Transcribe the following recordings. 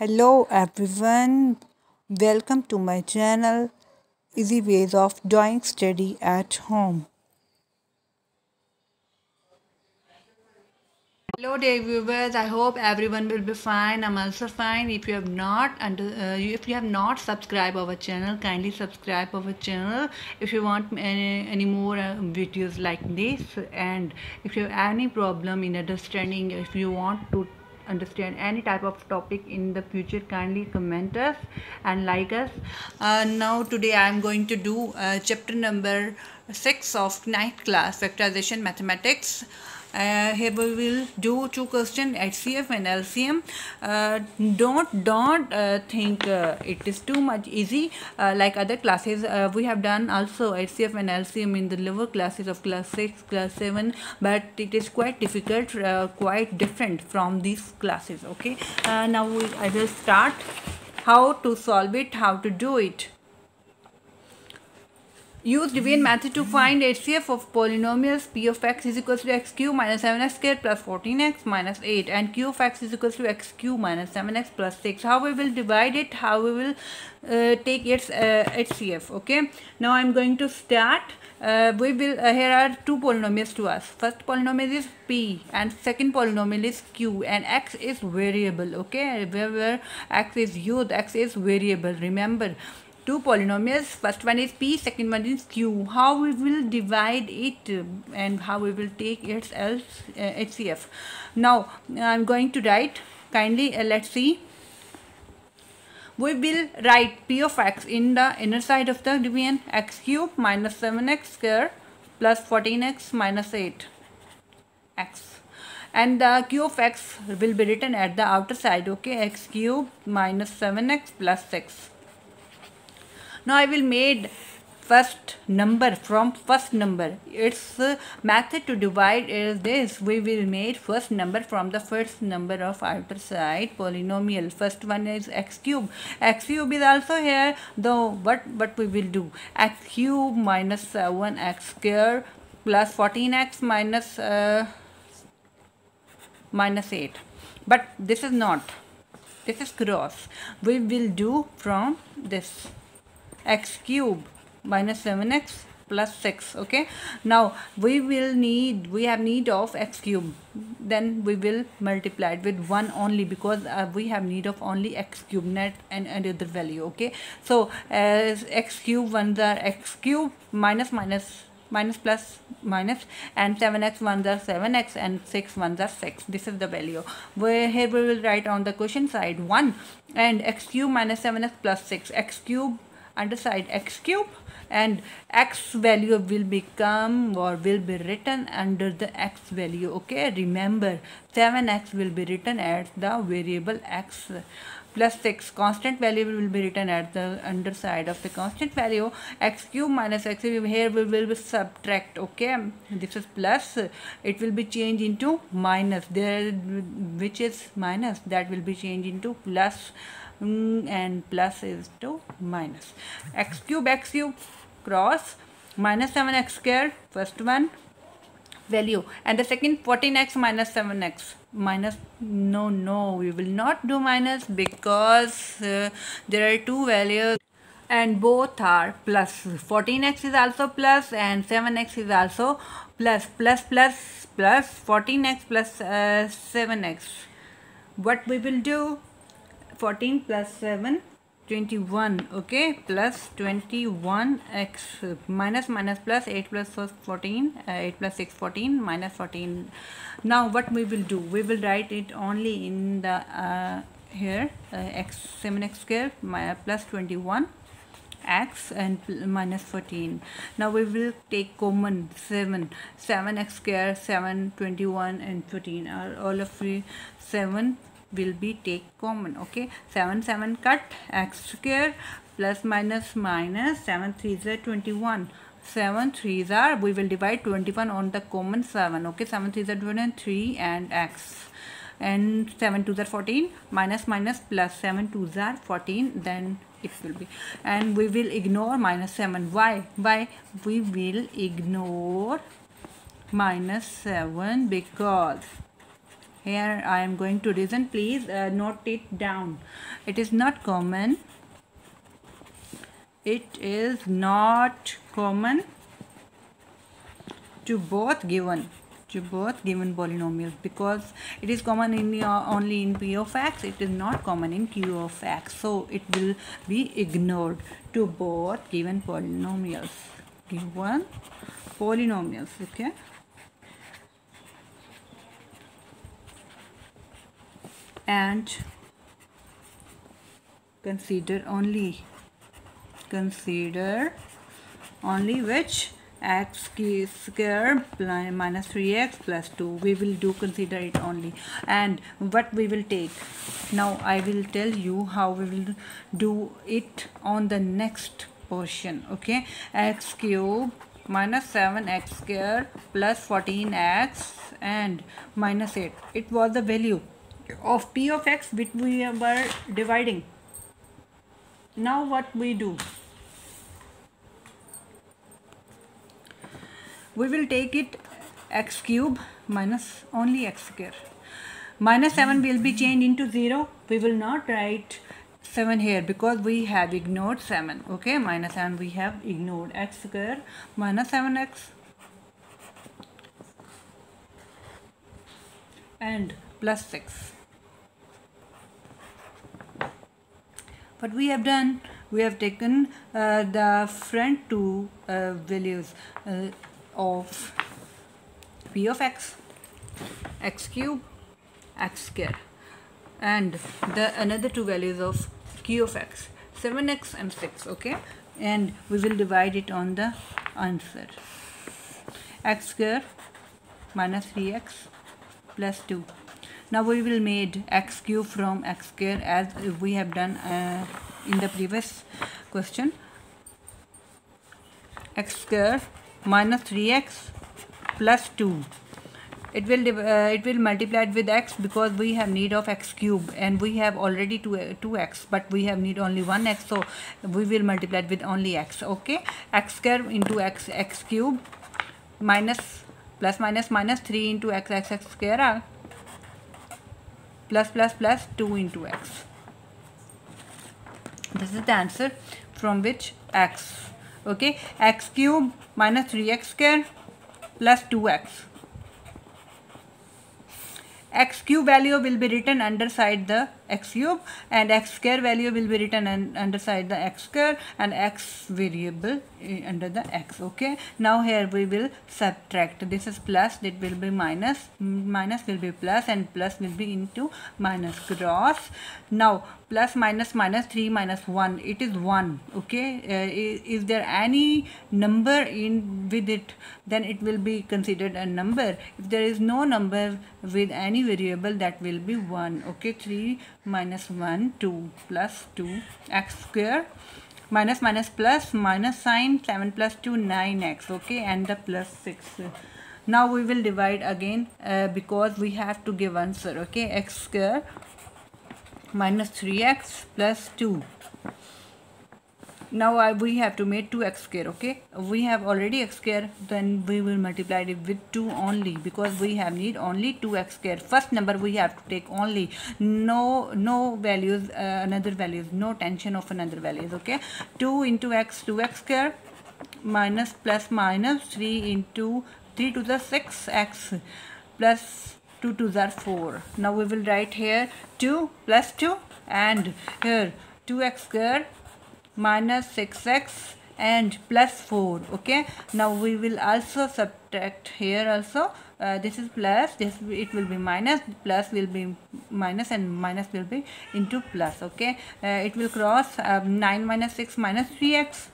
Hello everyone, welcome to my channel Easy Ways of Doing Study at Home. Hello dear viewers, I hope everyone will be fine. I'm also fine. If you have not under, uh, if you have not subscribed our channel, kindly subscribe our channel. If you want any, any more uh, videos like this, and if you have any problem in understanding, if you want to understand any type of topic in the future kindly comment us and like us. Uh, now today i am going to do uh, chapter number 6 of ninth class factorization mathematics uh, here we will do two question HCF and LCM uh, don't don't uh, think uh, it is too much easy. Uh, like other classes uh, we have done also HCF and LCM in the lower classes of class 6 class 7 but it is quite difficult quite different from these classes okay? Now we, I will start how to solve it how to do it Use division method to find HCF of polynomials p of x is equal to x cube minus 7x squared plus 14x minus 8 and q of x is equal to x cube minus 7x plus 6. How we will divide it, how we will uh, take its uh, HCF. Okay. Now I am going to start. Uh, we will uh, here are two polynomials to us. First polynomial is p and second polynomial is q and x is variable. Okay. Where x is used, x is variable. Remember two polynomials. First one is p second one is q. How we will divide it and how we will take its else uh, hcf now i'm going to write kindly uh, let's see. We will write p of x in the inner side of the division x cube minus 7x square plus 14x minus 8 x. And the q of x will be written at the outer side okay? X cube minus 7x plus 6 now I will made first number from first number. Its uh, method to divide is this. We will make first number from the first number of outer side polynomial. First one is x cube. x cube is also here though what what we will do. x cube minus 7 x square plus 14x minus uh, minus 8 but this is not. This is cross. We will do from this x cube minus 7x plus 6 okay? Now we will need we have need of x cube. Then we will multiply it with 1 only because uh, we have need of only x cube net and another value okay? So as x cube ones are x cube minus minus minus plus minus and 7x ones are 7x and 6 ones are 6 this is the value. Where here we will write on the question side 1 and x cube minus 7x plus 6 x cube underside x cube and x value will become or will be written under the x value okay? Remember 7x will be written as the variable x plus 6 constant value will be written at the underside of the constant value. X cube minus x cube here we will be subtract okay? This is plus. It will be changed into minus. There which is minus? That will be changed into plus. mm, and plus is to minus. X cube x cube cross minus 7x squared first one value. And the second 14x minus 7x minus no no we will not do minus because uh, there are two values. And both are plus. 14x is also plus and 7x is also plus. Plus plus plus 14x plus uh, 7x what we will do 14 plus 7 21 okay? Plus 21 x minus minus plus 8 plus 14 uh, 8 plus 6 14 minus 14 now what we will do? We will write it only in the uh, here uh, x 7x square plus 21 x and minus 14 now we will take common 7 7x square 7 21 and 14 are all of the 7 will be take common okay? 7 7 cut x square plus minus minus 7 3 is 21 7 3s are we will divide 21 on the common 7 okay? 7 3s are 23 and x. And 7 2s are 14 minus minus plus 7 2s are 14 then it will be. And we will ignore minus 7 why? Why? We will ignore minus 7 because here I am going to reason. Please uh, note it down. It is not common. It is not common to both given to both given polynomials because it is common in uh, only in p of x. It is not common in q of x. So it will be ignored to both given polynomials. Given polynomials okay and consider only consider only which x square minus 3x plus 2 we will do consider it only. And what we will take? Now i will tell you how we will do it on the next portion okay? x cube minus 7x square plus 14x and minus 8 it was the value of p of x which we were dividing. Now what we do? We will take it x cube minus only x square. Minus 7 will be changed into 0 we will not write 7 here because we have ignored 7 okay minus 7 we have ignored x square. Minus 7x and plus 6 what we have done we have taken uh, the front two uh, values uh, of p of x x cube x square and the another two values of q of x 7x and 6 okay? And we will divide it on the answer. X square minus 3x plus 2 now we will made x cube from x square as we have done uh, in the previous question. X square minus 3x plus 2 it will uh, it will multiply it with x because we have need of x cube and we have already 2 2x but we have need only 1x so we will multiply it with only x okay? X square into x x cube minus plus minus minus 3 into x x x square plus plus plus 2 into x. This is the answer from which x okay? x cube minus 3x square plus 2x x. Cube value will be written underside the x cube and x square value will be written un underside the x square and x variable uh, under the x okay? Now here we will subtract. This is plus it will be minus minus will be plus and plus will be into minus cross. Now plus minus minus 3 minus 1 it is 1 okay? Uh, is, is, there any number in with it then it will be considered a number. If there is no number with any variable that will be 1 okay? 3 minus 1 2 plus 2 x square minus minus plus minus sign 7 plus 2 9x okay and the plus 6 now we will divide again uh, because we have to give answer okay x square minus 3x plus 2 now I, we have to make 2x square okay? We have already x square then we will multiply it with 2 only because we have need only 2x square. First number we have to take only. No no values uh, another values no tension of another values okay? 2 into x 2x square minus plus minus 3 into 3 to the 6x plus 2 to the 4 now we will write here 2 plus 2 and here 2x square minus 6x and plus 4 okay? Now we will also subtract here also. Uh, this is plus this it will be minus plus will be minus and minus will be into plus okay? Uh, it will cross um, 9 minus 6 minus 3x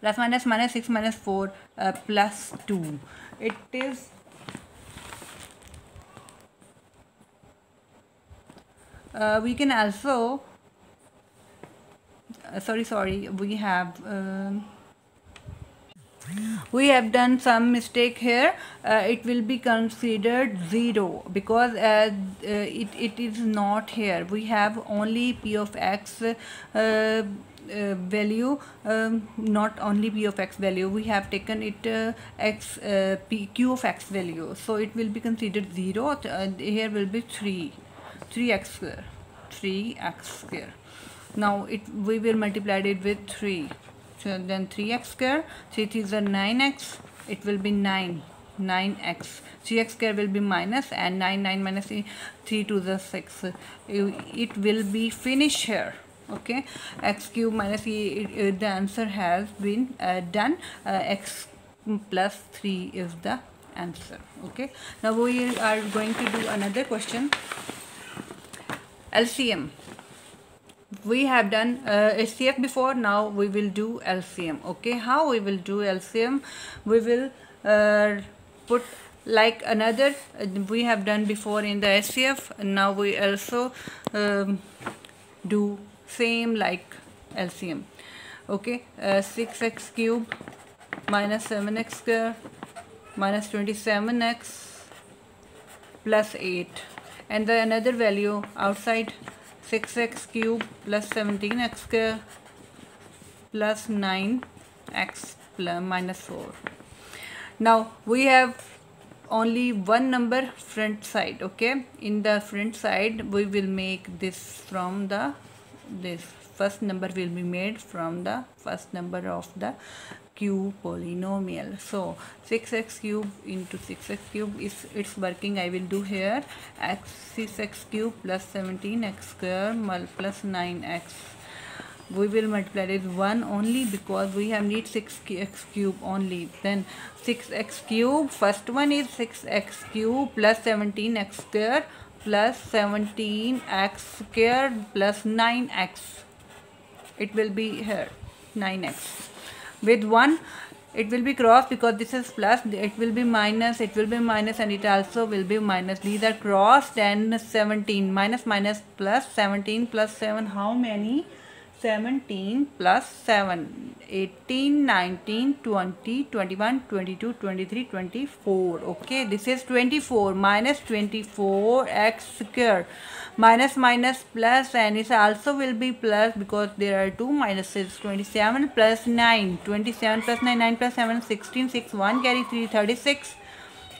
plus minus minus 6 minus 4 uh, plus 2 it is uh, we can also uh, sorry sorry we have um, we have done some mistake here. Uh, it will be considered 0 because uh, uh, it, it is not here. We have only p of x uh, uh, value um, not only p of x value. We have taken it uh, x uh, p q of x value. So it will be considered 0 uh, here will be 3 3x square 3x square now it we will multiply it with 3 so then 3x square 3 3 is 9x it will be 9 9x 3x square will be minus and 9 9 minus 3 to the 6 it will be finished here okay? x cube minus e, the answer has been uh, done. Uh, x plus 3 is the answer okay? Now we are going to do another question. LCM we have done uh, HCF before now we will do LCM okay? How we will do LCM we will uh, put like another uh, we have done before in the HCF now we also um, do same like LCM okay? Uh, 6x cube minus 7x square minus 27x plus 8 and the another value outside 6x cube plus 17x square plus 9x plus minus 4 now we have only one number front side okay? In the front side we will make this from the this first number will be made from the first number of the q polynomial. So 6x cube into 6x cube is it's working i will do here. X 6x cube plus 17x square plus 9x we will multiply it 1 only because we have need 6x cube only. Then 6x cube first one is 6x cube plus 17x square plus 17x squared plus 9x it will be here 9x with 1 it will be cross because this is plus it will be minus it will be minus and it also will be minus. These are crossed and 17 minus minus plus 17 plus 7 how many 17 plus 7 18 19 20 21 22 23 24 okay this is 24 minus 24 x square. Minus minus plus and it also will be plus because there are two minuses. 27 plus 9 27 plus 9 9 plus 7 16 6 1 carry 3 36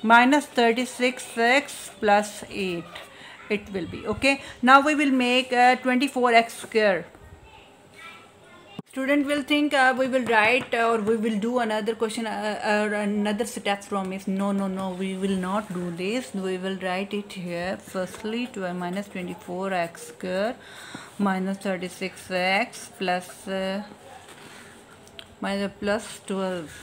minus 36 x plus 8 it will be. Okay now we will make uh, 24x square student will think uh, we will write uh, or we will do another question uh, or another step from it. No no no we will not do this. We will write it here. Firstly to a minus 24x square minus 36x plus uh, minus plus 12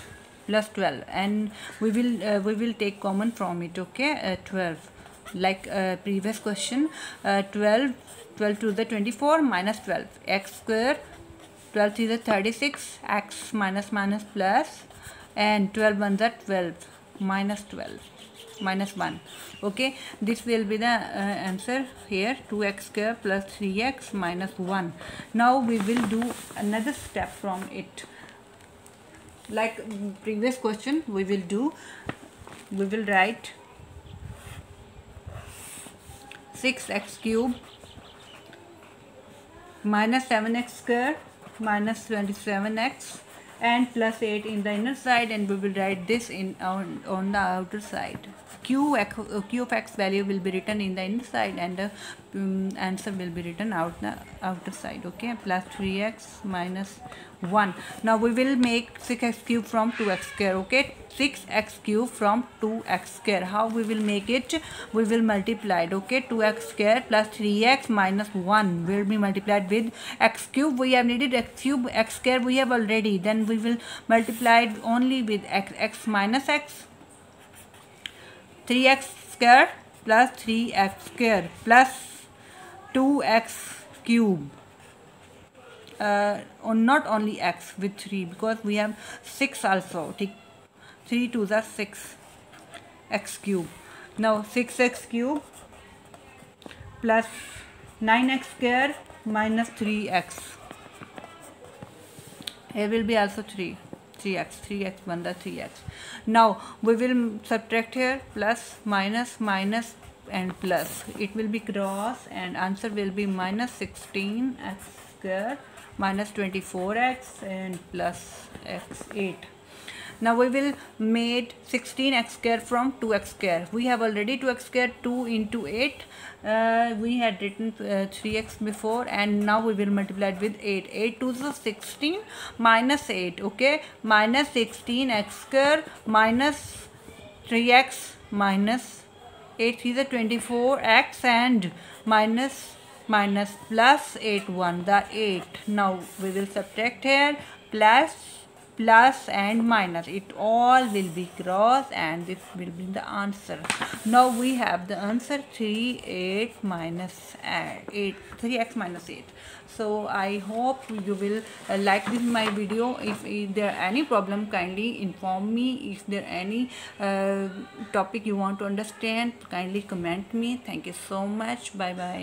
plus 12 and we will uh, we will take common from it okay? Uh, 12 like uh, previous question uh, 12 12 to the 24 minus 12 x square 12 is 36 x minus minus plus and 12 ones are 12 minus 12 minus 1 okay this will be the uh, answer here 2x square plus 3x minus 1 now we will do another step from it. Like previous question we will do we will write 6x cube minus 7x square minus 27x and plus 8 in the inner side and we will write this in on, on the outer side q, uh, q of x value will be written in the inside and the um, answer will be written out the outer side okay? Plus 3x minus 1 now we will make 6x cube from 2x square okay? 6x cube from 2x square. How we will make it? We will multiply it okay? 2x square plus 3x minus 1 will be multiplied with x cube. We have needed x cube x square we have already. Then we will multiply it only with x x minus x 3x square plus 3x square plus 2x cube. Uh, or not only x with 3 because we have 6 also 3 to the 6 x cube. Now 6x cube plus 9x square minus 3x here will be also 3 3x 3x 1 the 3x now we will subtract here plus minus minus and plus. It will be cross and answer will be minus 16x square minus 24x and plus x8 now we will made 16x square from 2x square. We have already 2x square 2 into 8 uh, we had written uh, 3x before and now we will multiply it with 8 8 to the 16 minus 8 okay? Minus 16x square minus 3x minus 8 is a 24x and minus minus plus 8 1 the 8 now we will subtract here. Plus plus and minus. It all will be cross and this will be the answer. Now we have the answer 3 8 uh, 8 3x minus 8 so i hope you will uh, like this my video. If, if there any problem kindly inform me. If there any uh, topic you want to understand kindly comment me. Thank you so much. Bye bye